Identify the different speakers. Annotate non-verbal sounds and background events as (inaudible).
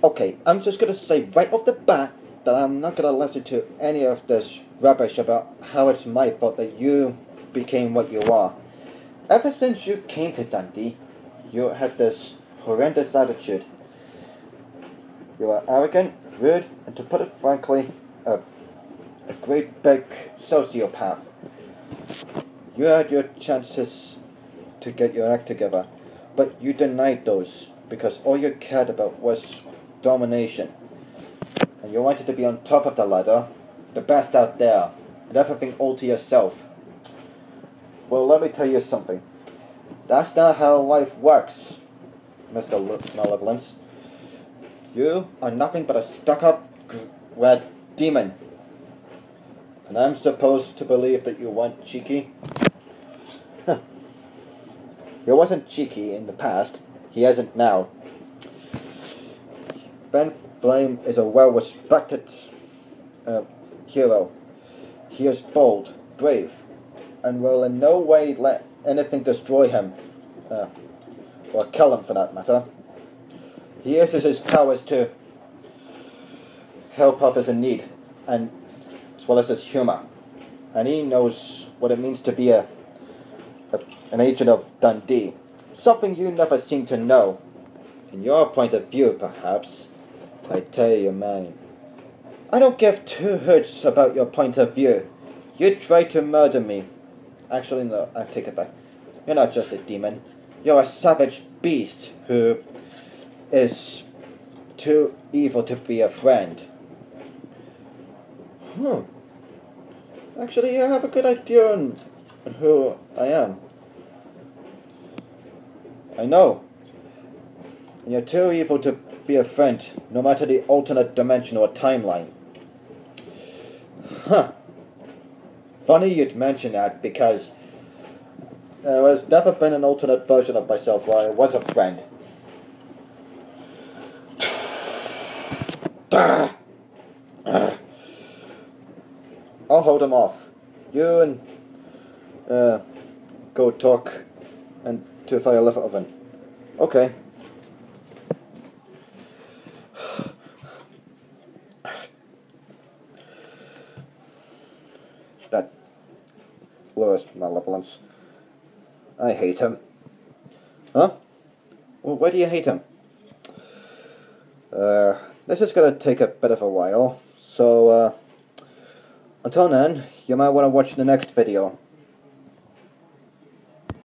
Speaker 1: Okay, I'm just gonna say right off the bat that I'm not gonna listen to any of this rubbish about how it's my fault that you became what you are. Ever since you came to Dundee, you had this horrendous attitude. You are arrogant, rude, and to put it frankly, a, a great big sociopath. You had your chances to get your act together, but you denied those because all you cared about was domination. And you wanted to be on top of the ladder, the best out there, and everything all to yourself. Well, let me tell you something. That's not how life works, Mr. L Malevolence. You are nothing but a stuck-up red demon. And I'm supposed to believe that you weren't cheeky? (laughs) Huh. He wasn't cheeky in the past. He isn't now. Ben Flame is a well-respected uh, hero. He is bold, brave, and will in no way let anything destroy him, uh, or kill him for that matter. He uses his powers to help others in need, and as well as his humor. And he knows what it means to be a, a an agent of Dundee. Something you never seem to know. In your point of view, perhaps. I tell you, man. I don't give two hoots about your point of view. You tried to murder me. Actually, no, I take it back. You're not just a demon. You're a savage beast who is too evil to be a friend. Hmm. Actually, I have a good idea on, on who I am. I know. And you're too evil to be a friend, no matter the alternate dimension or timeline. Huh. Funny you'd mention that because there has never been an alternate version of myself where I was a friend. (sighs) I'll hold him off. You and uh, go talk and to FireLavaOven. Okay. That Lewis Malevolence. I hate him. Huh? Well, why do you hate him? Uh, this is gonna take a bit of a while, so uh, until then, you might want to watch the next video.